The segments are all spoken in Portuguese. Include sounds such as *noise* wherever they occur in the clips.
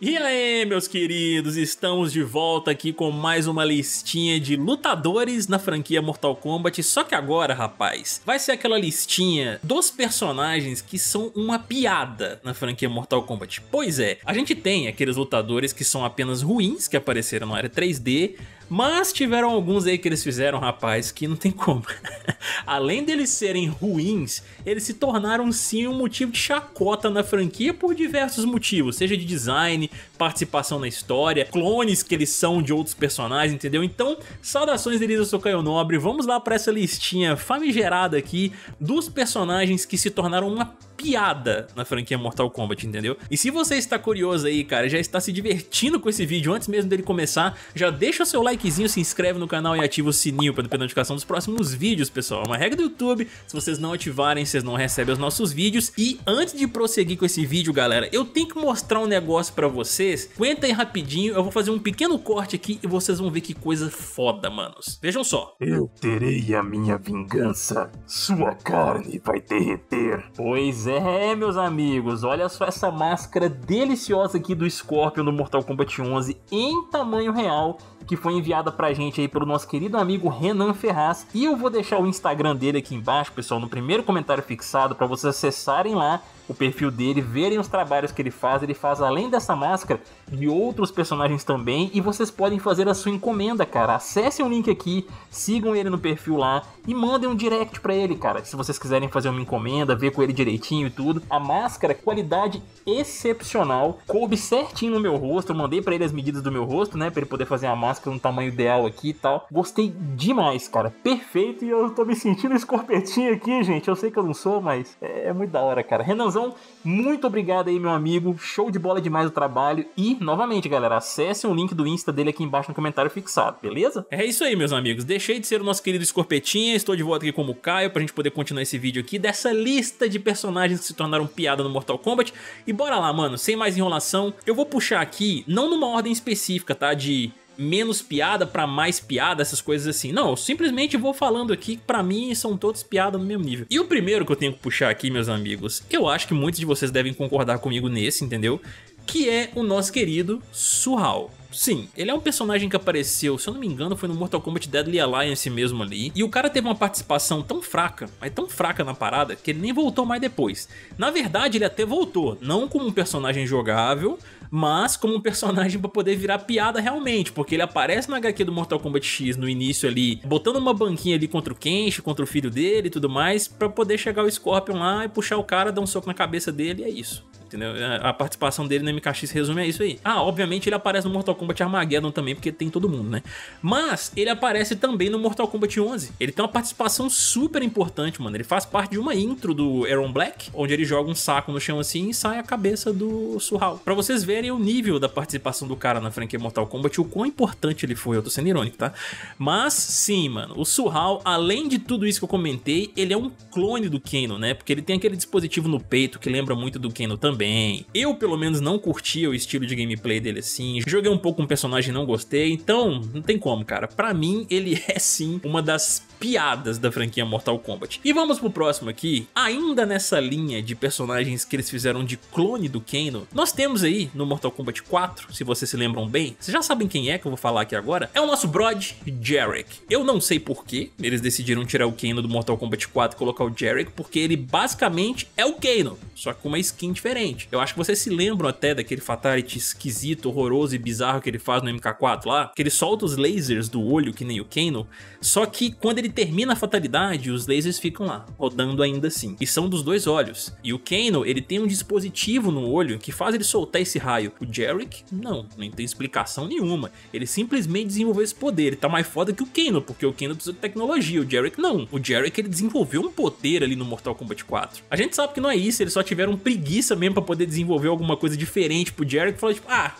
E aí, meus queridos, estamos de volta aqui com mais uma listinha de lutadores na franquia Mortal Kombat, só que agora, rapaz, vai ser aquela listinha dos personagens que são uma piada na franquia Mortal Kombat. Pois é, a gente tem aqueles lutadores que são apenas ruins, que apareceram na área 3D, mas tiveram alguns aí que eles fizeram, rapaz, que não tem como. *laughs* Além deles serem ruins, eles se tornaram sim um motivo de chacota na franquia por diversos motivos, seja de design, participação na história, clones que eles são de outros personagens, entendeu? Então, saudações deles, eu sou Caio Nobre, vamos lá para essa listinha famigerada aqui dos personagens que se tornaram uma piada na franquia Mortal Kombat, entendeu? E se você está curioso aí, cara, já está se divertindo com esse vídeo antes mesmo dele começar, já deixa o seu likezinho, se inscreve no canal e ativa o sininho para ter notificação dos próximos vídeos, pessoal. É uma regra do YouTube, se vocês não ativarem, vocês não recebem os nossos vídeos. E antes de prosseguir com esse vídeo, galera, eu tenho que mostrar um negócio para vocês. Aguenta aí rapidinho, eu vou fazer um pequeno corte aqui e vocês vão ver que coisa foda, manos. Vejam só. Eu terei a minha vingança. Sua carne vai derreter. Pois é, meus amigos, olha só essa máscara deliciosa aqui do Scorpion no Mortal Kombat 11 em tamanho real que foi enviada pra gente aí pelo nosso querido amigo Renan Ferraz. E eu vou deixar o Instagram dele aqui embaixo, pessoal, no primeiro comentário fixado, para vocês acessarem lá o perfil dele, verem os trabalhos que ele faz. Ele faz, além dessa máscara, de outros personagens também. E vocês podem fazer a sua encomenda, cara. Acessem o link aqui, sigam ele no perfil lá e mandem um direct para ele, cara. Se vocês quiserem fazer uma encomenda, ver com ele direitinho e tudo. A máscara, qualidade excepcional, coube certinho no meu rosto. Mandei para ele as medidas do meu rosto, né, para ele poder fazer a máscara no tamanho ideal aqui e tal. Gostei demais, cara. Perfeito. E eu tô me sentindo escorpetinho aqui, gente. Eu sei que eu não sou, mas é, é muito da hora, cara. Renanzão, muito obrigado aí, meu amigo. Show de bola demais o trabalho. E, novamente, galera, acessem o link do Insta dele aqui embaixo no comentário fixado, beleza? É isso aí, meus amigos. Deixei de ser o nosso querido escorpetinha. Estou de volta aqui como Caio pra gente poder continuar esse vídeo aqui dessa lista de personagens que se tornaram piada no Mortal Kombat. E bora lá, mano. Sem mais enrolação, eu vou puxar aqui, não numa ordem específica, tá? De menos piada para mais piada, essas coisas assim. Não, eu simplesmente vou falando aqui que pra mim são todos piada no mesmo nível. E o primeiro que eu tenho que puxar aqui, meus amigos, eu acho que muitos de vocês devem concordar comigo nesse, entendeu? Que é o nosso querido Surral. Sim, ele é um personagem que apareceu, se eu não me engano, foi no Mortal Kombat Deadly Alliance mesmo ali. E o cara teve uma participação tão fraca, mas tão fraca na parada, que ele nem voltou mais depois. Na verdade, ele até voltou, não como um personagem jogável, mas como um personagem para poder virar piada realmente, porque ele aparece na HQ do Mortal Kombat X no início ali, botando uma banquinha ali contra o Kenshi, contra o filho dele e tudo mais, para poder chegar o Scorpion lá e puxar o cara, dar um soco na cabeça dele e é isso entendeu? A participação dele no MKX resume a isso aí. Ah, obviamente ele aparece no Mortal Kombat Armageddon também, porque tem todo mundo, né? Mas ele aparece também no Mortal Kombat 11. Ele tem uma participação super importante, mano. Ele faz parte de uma intro do Aaron Black, onde ele joga um saco no chão assim e sai a cabeça do Surral. Pra vocês verem o nível da participação do cara na franquia Mortal Kombat, o quão importante ele foi. Eu tô sendo irônico, tá? Mas sim, mano, o Surral, além de tudo isso que eu comentei, ele é um clone do Kano, né? Porque ele tem aquele dispositivo no peito que lembra muito do Kano também bem. Eu, pelo menos, não curtia o estilo de gameplay dele assim. Joguei um pouco com um personagem e não gostei. Então, não tem como, cara. Pra mim, ele *laughs* é sim uma das piadas da franquia Mortal Kombat. E vamos pro próximo aqui. Ainda nessa linha de personagens que eles fizeram de clone do Kano, nós temos aí no Mortal Kombat 4, se vocês se lembram bem, vocês já sabem quem é que eu vou falar aqui agora, é o nosso Brod Jarek. Eu não sei porquê eles decidiram tirar o Kano do Mortal Kombat 4 e colocar o Jarek, porque ele basicamente é o Kano, só com uma skin diferente diferente. Eu acho que vocês se lembram até daquele Fatality esquisito, horroroso e bizarro que ele faz no MK4 lá, que ele solta os lasers do olho, que nem o Kano, só que quando ele termina a fatalidade, os lasers ficam lá, rodando ainda assim. E são dos dois olhos. E o Kano, ele tem um dispositivo no olho que faz ele soltar esse raio. O Jarek, não, nem tem explicação nenhuma. Ele simplesmente desenvolveu esse poder. Ele tá mais foda que o Kano, porque o Kano precisa de tecnologia, o Jarek não. O Jarek, ele desenvolveu um poder ali no Mortal Kombat 4. A gente sabe que não é isso, eles só tiveram preguiça mesmo pra poder desenvolver alguma coisa diferente pro Jarek. Falou tipo, ah,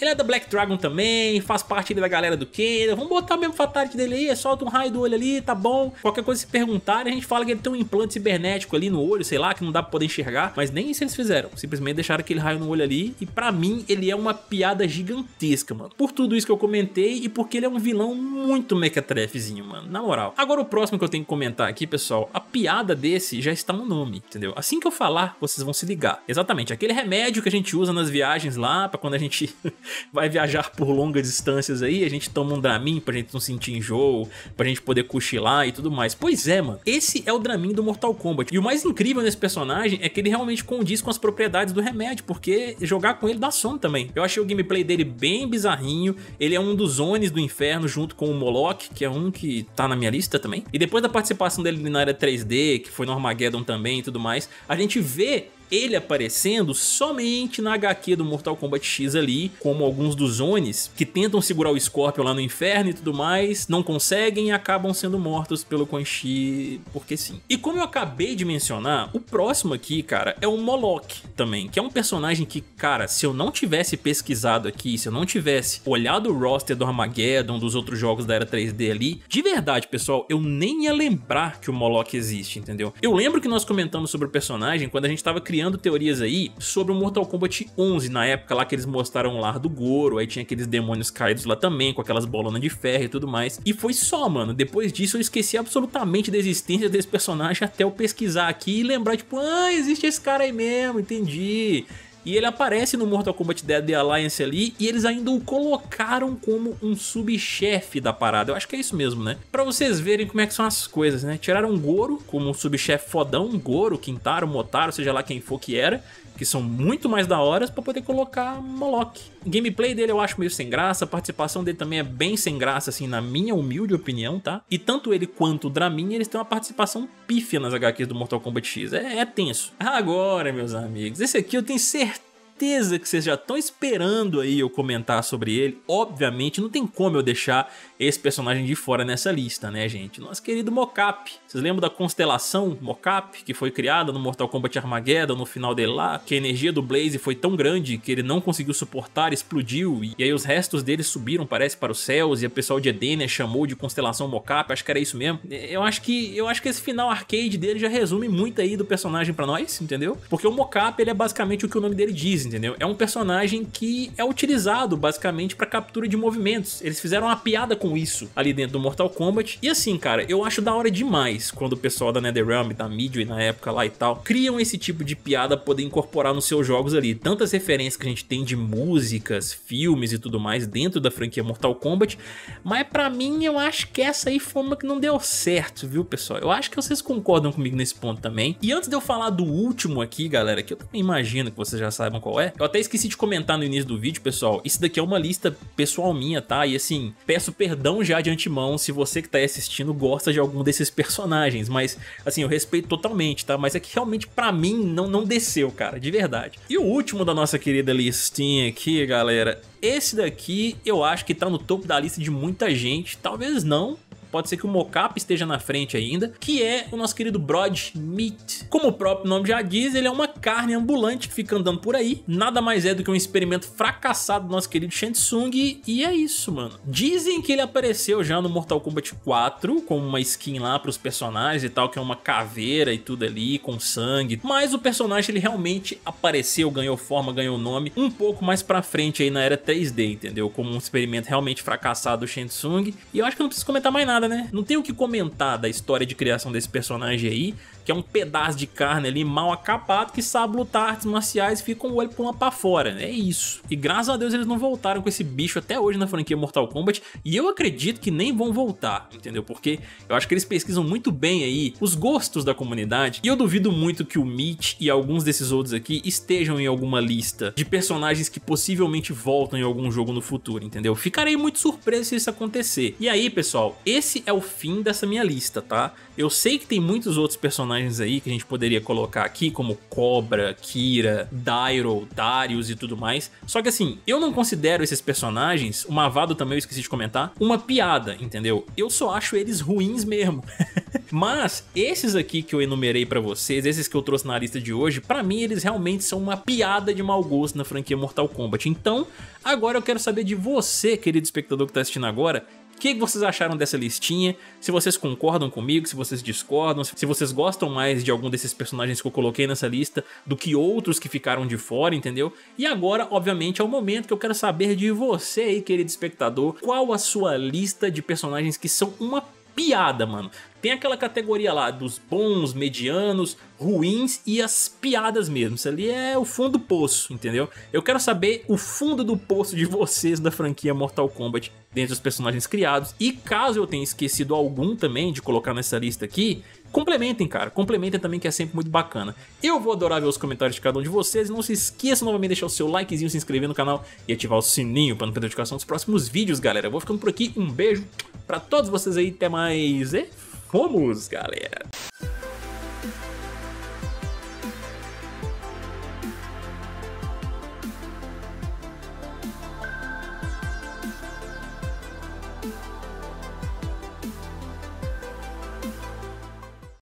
Ele é da Black Dragon também, faz parte da galera do Kena. Vamos botar o mesmo fatality dele aí, solta um raio do olho ali, tá bom. Qualquer coisa se perguntarem, a gente fala que ele tem um implante cibernético ali no olho, sei lá, que não dá pra poder enxergar. Mas nem isso eles fizeram. Simplesmente deixaram aquele raio no olho ali. E para mim, ele é uma piada gigantesca, mano. Por tudo isso que eu comentei e porque ele é um vilão muito mequetrefezinho, mano. Na moral. Agora o próximo que eu tenho que comentar aqui, pessoal. A piada desse já está no nome, entendeu? Assim que eu falar, vocês vão se ligar. Exatamente, aquele remédio que a gente usa nas viagens lá, pra quando a gente *laughs* vai viajar por longas distâncias aí, a gente toma um Dramin pra gente não sentir enjoo, pra gente poder cochilar e tudo mais. Pois é, mano. Esse é o Dramin do Mortal Kombat. E o mais incrível nesse personagem é que ele realmente condiz com as propriedades do remédio, porque jogar com ele dá sono também. Eu achei o gameplay dele bem bizarrinho. Ele é um dos Onis do inferno junto com o Moloch, que é um que tá na minha lista também. E depois da participação dele na área 3D, que foi no Armageddon também e tudo mais, a gente vê ele aparecendo somente na HQ do Mortal Kombat X ali, como alguns dos Onis que tentam segurar o Scorpion lá no inferno e tudo mais, não conseguem e acabam sendo mortos pelo Quan Chi, porque sim. E como eu acabei de mencionar, o próximo aqui, cara, é o Moloch também, que é um personagem que, cara, se eu não tivesse pesquisado aqui, se eu não tivesse olhado o roster do Armageddon, dos outros jogos da era 3D ali, de verdade, pessoal, eu nem ia lembrar que o Moloch existe, entendeu? Eu lembro que nós comentamos sobre o personagem quando a gente tava criando criando teorias aí sobre o Mortal Kombat 11, na época lá que eles mostraram o lar do Goro, aí tinha aqueles demônios caídos lá também, com aquelas bolonas de ferro e tudo mais. E foi só, mano, depois disso eu esqueci absolutamente da existência desse personagem até eu pesquisar aqui e lembrar, tipo, ah, existe esse cara aí mesmo, entendi. E ele aparece no Mortal Kombat Dead Alliance ali e eles ainda o colocaram como um subchefe da parada. Eu acho que é isso mesmo, né? Pra vocês verem como é que são as coisas, né? Tiraram Goro como um subchefe fodão, Goro, Quintaro, Motaro, seja lá quem for que era, que são muito mais da hora para poder colocar Moloch. O gameplay dele eu acho meio sem graça, a participação dele também é bem sem graça, assim, na minha humilde opinião, tá? E tanto ele quanto o Dramin, eles têm uma participação pífia nas HQs do Mortal Kombat X. É, é tenso. Agora, meus amigos, esse aqui eu tenho certeza certeza que vocês já estão esperando aí eu comentar sobre ele. Obviamente, não tem como eu deixar esse personagem de fora nessa lista, né, gente? Nosso querido Mocap. Vocês lembram da constelação Mocap, que foi criada no Mortal Kombat Armageddon, no final dele lá? Que a energia do Blaze foi tão grande que ele não conseguiu suportar, explodiu, e aí os restos dele subiram, parece, para os céus, e a pessoal de Edenia chamou de constelação Mocap, acho que era isso mesmo. Eu acho que eu acho que esse final arcade dele já resume muito aí do personagem para nós, entendeu? Porque o Mocap, ele é basicamente o que o nome dele diz, entendeu? É um personagem que é utilizado basicamente para captura de movimentos. Eles fizeram uma piada com isso ali dentro do Mortal Kombat. E assim, cara, eu acho da hora demais quando o pessoal da NetherRealm, da Midway na época lá e tal, criam esse tipo de piada poder incorporar nos seus jogos ali. Tantas referências que a gente tem de músicas, filmes e tudo mais dentro da franquia Mortal Kombat. Mas para mim, eu acho que essa aí foi uma que não deu certo, viu, pessoal? Eu acho que vocês concordam comigo nesse ponto também. E antes de eu falar do último aqui, galera, que eu também imagino que vocês já saibam qual é, eu até esqueci de comentar no início do vídeo, pessoal. Isso daqui é uma lista pessoal minha, tá? E assim, peço perdão já de antemão se você que tá aí assistindo gosta de algum desses personagens, mas assim, eu respeito totalmente, tá? Mas é que realmente para mim não, não desceu, cara, de verdade. E o último da nossa querida listinha aqui, galera, esse daqui eu acho que tá no topo da lista de muita gente, talvez não, pode ser que o mocap esteja na frente ainda, que é o nosso querido Broad Meat. Como o próprio nome já diz, ele é uma carne ambulante que fica andando por aí, nada mais é do que um experimento fracassado do nosso querido Shang e é isso, mano. Dizem que ele apareceu já no Mortal Kombat 4, com uma skin lá pros personagens e tal, que é uma caveira e tudo ali, com sangue, mas o personagem ele realmente apareceu, ganhou forma, ganhou nome, um pouco mais pra frente aí na era 3D, entendeu? Como um experimento realmente fracassado do Shang e eu acho que não preciso comentar mais nada né? Não tem o que comentar da história de criação desse personagem aí que é um pedaço de carne ali mal acabado que sabe lutar artes marciais e fica com o olho pulando pra fora. É isso. E graças a Deus eles não voltaram com esse bicho até hoje na franquia Mortal Kombat e eu acredito que nem vão voltar, entendeu? Porque eu acho que eles pesquisam muito bem aí os gostos da comunidade e eu duvido muito que o Meat e alguns desses outros aqui estejam em alguma lista de personagens que possivelmente voltam em algum jogo no futuro, entendeu? Ficarei muito surpreso se isso acontecer. E aí, pessoal, esse é o fim dessa minha lista, tá? Eu sei que tem muitos outros personagens aí que a gente poderia colocar aqui, como Cobra, Kira, Dairo, Darius e tudo mais. Só que assim, eu não considero esses personagens, o Mavado também eu esqueci de comentar, uma piada, entendeu? Eu só acho eles ruins mesmo. *laughs* Mas esses aqui que eu enumerei pra vocês, esses que eu trouxe na lista de hoje, pra mim eles realmente são uma piada de mau gosto na franquia Mortal Kombat. Então, agora eu quero saber de você, querido espectador que tá assistindo agora, o que vocês acharam dessa listinha? Se vocês concordam comigo, se vocês discordam, se vocês gostam mais de algum desses personagens que eu coloquei nessa lista do que outros que ficaram de fora, entendeu? E agora, obviamente, é o momento que eu quero saber de você aí, querido espectador, qual a sua lista de personagens que são uma piada, mano. Tem aquela categoria lá dos bons, medianos, ruins e as piadas mesmo. Isso ali é o fundo do poço, entendeu? Eu quero saber o fundo do poço de vocês da franquia Mortal Kombat dentre os personagens criados. E caso eu tenha esquecido algum também de colocar nessa lista aqui, complementem, cara. Complementem também que é sempre muito bacana. Eu vou adorar ver os comentários de cada um de vocês. Não se esqueça novamente de deixar o seu likezinho, se inscrever no canal e ativar o sininho para não perder a notificação dos próximos vídeos, galera. Eu vou ficando por aqui. Um beijo pra todos vocês aí. Até mais e fomos, galera!